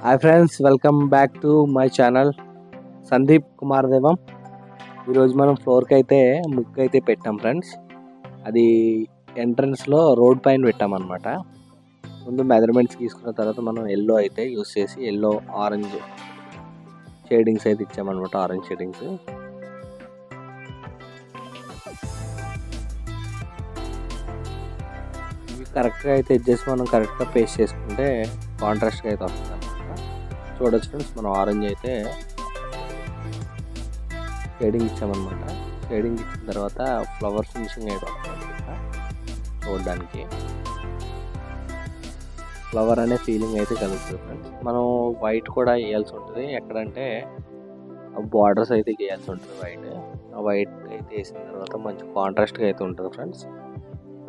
Hi friends welcome back to my channel Sandeep Kumar Devam ఈరోజు మనం ఫ్లోర్కి అయితే ముగ్గు అయితే పెట్టాం ఫ్రెండ్స్ అది ఎంట్రన్స్లో రోడ్ పైన పెట్టామన్నమాట ముందు మెజర్మెంట్స్ తీసుకున్న తర్వాత మనం ఎల్లో అయితే యూస్ చేసి ఎల్లో ఆరెంజ్ షేడింగ్స్ అయితే ఇచ్చామన్నమాట ఆరెంజ్ షేడింగ్స్ ఇవి కరెక్ట్గా అయితే ఎడ్జెస్ మనం కరెక్ట్గా పేస్ట్ చేసుకుంటే కాంట్రాస్ట్గా అయితే వస్తుంది. చూడొచ్చు ఫ్రెండ్స్ మనం ఆరెంజ్ అయితే షేడింగ్ ఇచ్చామన్నమాట. షేడింగ్ ఇచ్చిన తర్వాత ఫ్లవర్ ఫినిషింగ్ అయిపోతుంది చూడడానికి. ఫ్లవర్ అనే ఫీలింగ్ అయితే కలుగుతుంది ఫ్రెండ్స్ మనం వైట్ కూడా వేయాల్సి ఉంటుంది. ఎక్కడంటే బార్డర్స్ అయితే వేయాల్సి ఉంటుంది వైట్ ఆ వైట్ అయితే వేసిన తర్వాత మంచి కాంట్రాస్ట్గా అయితే ఉంటుంది ఫ్రెండ్స్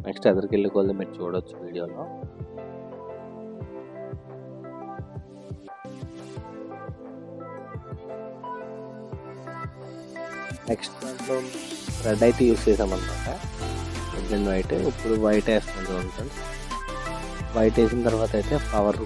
నెక్స్ట్ ఎదురుకెళ్ళి కొద్దిగా మీరు చూడొచ్చు వీడియోలో. నెక్స్ట్ దాంట్లో రెడ్ అయితే యూస్ చేసామన్నమాట. రెడ్ అండ్ వైట్ ఇప్పుడు వైట్ వేస్తున్నాం చూడండి ఫ్రెండ్స్ వైట్ వేసిన తర్వాత అయితే ఫ్లవర్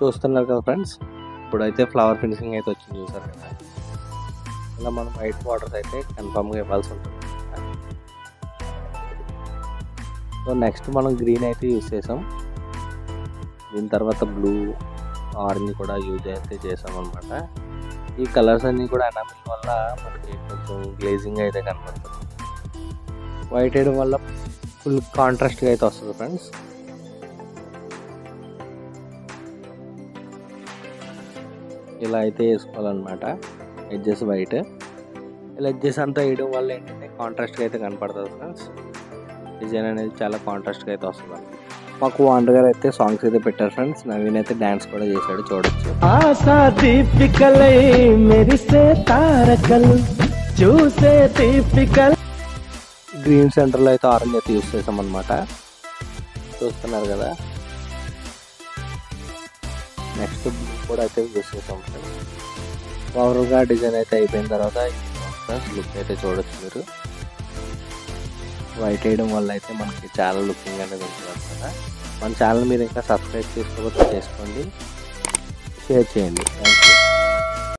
చూస్తున్నారు కదా ఫ్రెండ్స్ ఇప్పుడైతే ఫ్లవర్ ఫినిషింగ్ అయితే వచ్చింది చూసారు కదా. ఇలా మనం వైట్ బార్డర్స్ అయితే కన్ఫామ్గా ఇవ్వాల్సి ఉంటుంది. సో నెక్స్ట్ మనం గ్రీన్ అయితే యూస్ చేసాం. దీని తర్వాత బ్లూ ఆరెంజ్ కూడా యూజ్ అయితే చేసాం అనమాట ఈ కలర్స్ అన్నీ కూడా ఎనామిల్ వల్ల మనకి కొంచెం గ్లేజింగ్ అయితే కనపడుతుంది. వైట్ వేయడం వల్ల ఫుల్ కాంట్రాస్ట్గా అయితే వస్తుంది ఫ్రెండ్స్ ఇలా అయితే వేసుకోవాలన్నమాట. ఎడ్జెస్ వైట్ ఇలా ఎడ్జెస్ అంతా వేయడం వల్ల ఏంటంటే కాంట్రాస్ట్గా అయితే కనపడుతుంది ఫ్రెండ్స్ డిజైన్ అనేది చాలా కాంట్రాస్ట్గా అయితే వస్తుంది. మాకు వాండర్ గారు అయితే సాంగ్స్ అయితే పెట్టారు ఫ్రెండ్స్ నవీన్ అయితే డ్యాన్స్ కూడా చేశాడు చూడొచ్చు. ఆశా దీపికలై మెరిసే తారకలు. చూసే దీపికలు. గ్రీన్ సెంటర్లో అయితే ఆరెంజ్ అయితే యూస్ చేసాం అనమాట చూస్తున్నారు కదా. నెక్స్ట్ కూడా అయితే యూస్ చేసాం ఓవరాల్గా డిజైన్ అయితే అయిపోయిన తర్వాత లుక్ అయితే చూడొచ్చు మీరు. వైట్ వేయడం వల్ల అయితే మనకి చాలా లుకింగ్ అనేది ఉంటుంది అనమాట మన ఛానల్ మీరు ఇంకా సబ్స్క్రైబ్ చేసుకోకపోతే చేసుకోండి. షేర్ చేయండి. థ్యాంక్